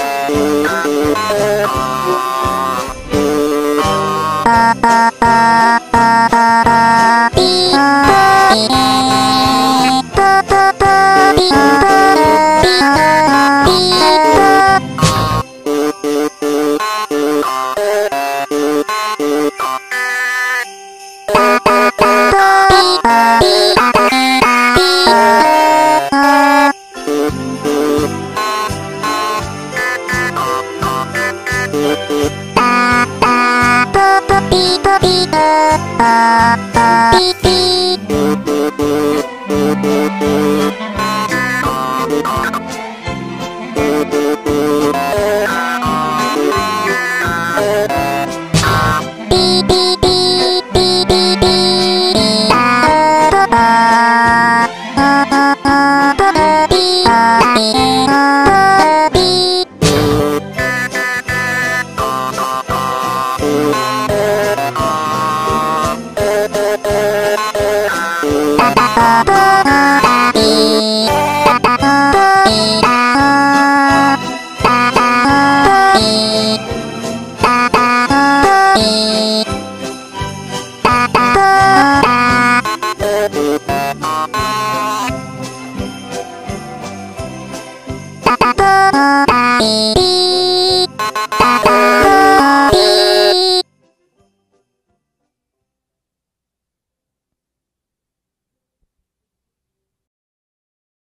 Thank you. ピーポピーポーポーピーピー。